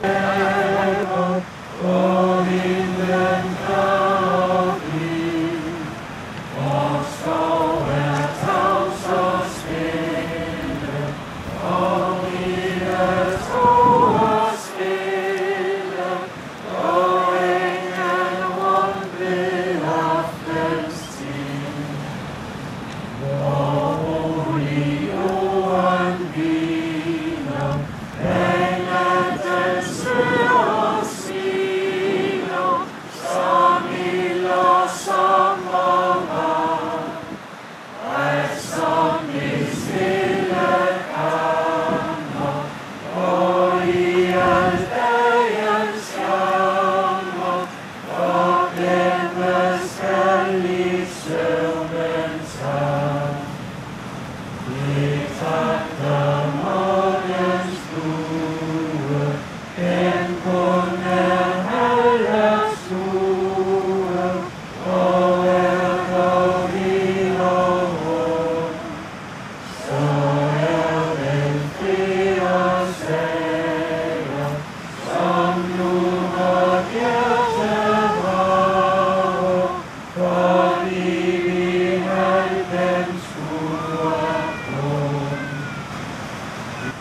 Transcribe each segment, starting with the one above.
til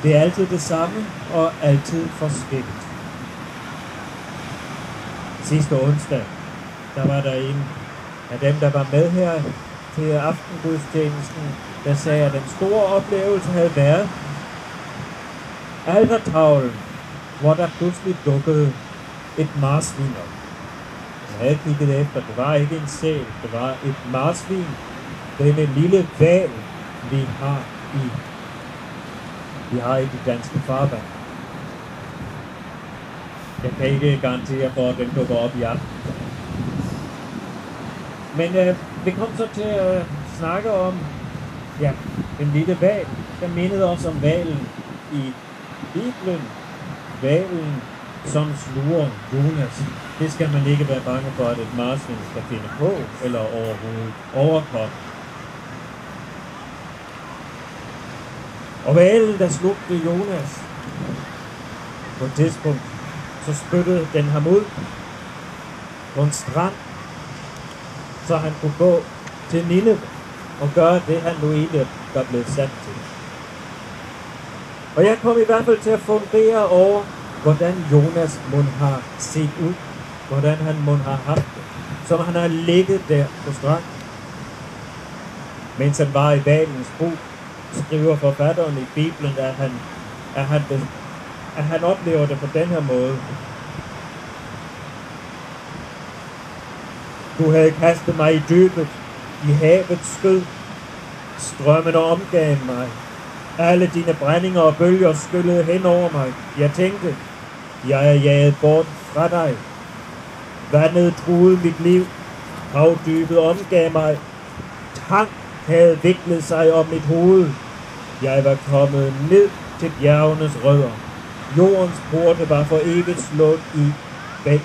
Det er altid det samme og altid forskelligt. Sidste onsdag, der var der en af dem, der var med her til aftengudstjenesten, der sagde, at den store oplevelse havde været altertavlen, hvor der pludselig dukkede et marsvin op. Jeg havde kigget efter, det var ikke en sæl, det var et marsvin. den lille val, vi har i vi har i det danske farvand. Jeg kan ikke garantere for, at den dukker op i aften. Men øh, vi kom så til at snakke om ja, den lille val, der mindede os om valen i Bibelen. Valen, som sluger Jonas. Det skal man ikke være bange for, at et marsvin skal finde på, eller overhovedet overkomme. Og valen, der slugte Jonas, på et tidspunkt, så spyttede den ham ud på en strand, så han kunne gå til Nineve og gøre det, han nu egentlig var blevet sat til. Og jeg kom i hvert fald til at fundere over, hvordan Jonas må har set ud, hvordan han må har haft det, som han har ligget der på stranden, mens han var i valens brug skriver forfatteren i Bibelen, at han, at han, at han oplever det på den her måde. Du havde kastet mig i dybet, i havets skød. Strømmen omgav mig. Alle dine brændinger og bølger skyllede hen over mig. Jeg tænkte, jeg er jaget bort fra dig. Vandet truede mit liv. Havdybet omgav mig. Tank havde viklet sig om mit hoved. Jeg var kommet ned til bjergenes rødder. Jordens porte var for evigt slået i bag.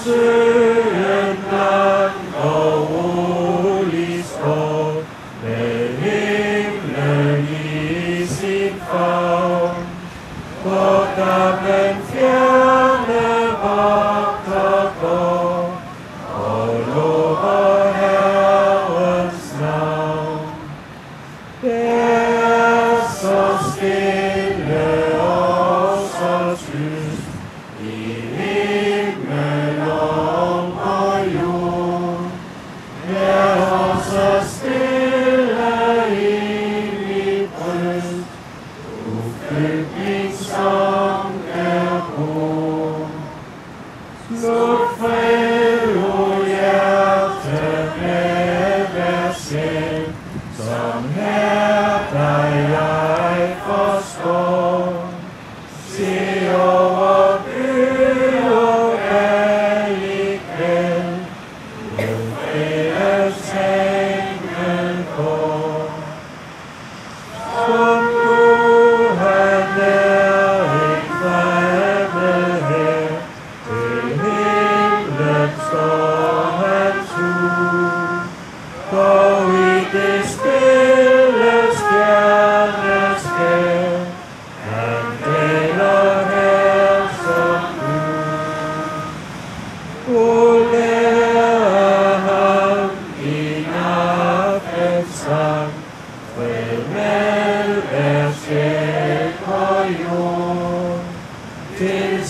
Og søen med hver Til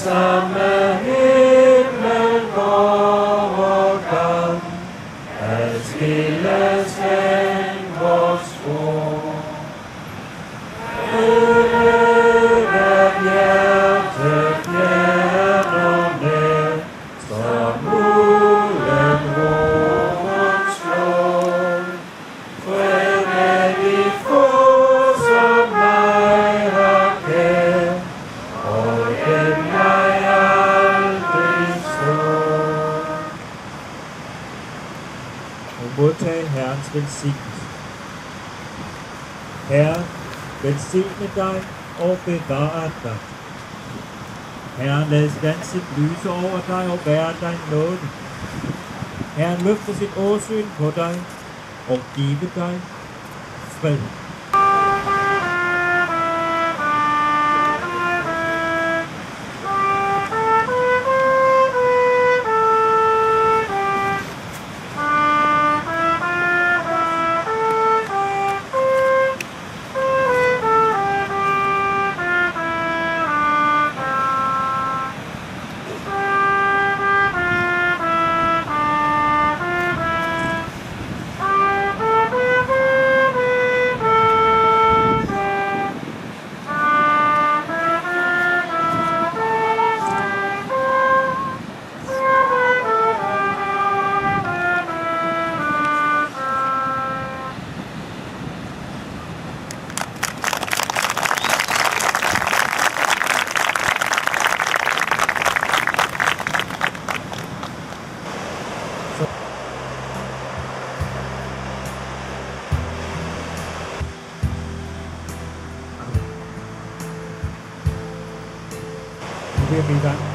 Og modtag Herrens velsignelse. Herre, velsigne dig og bevare dig. Herren lad sit ansigt lyse over dig og være dig nåde. Herren løfter sit åsyn på dig og give dig fred. Nu vil vi i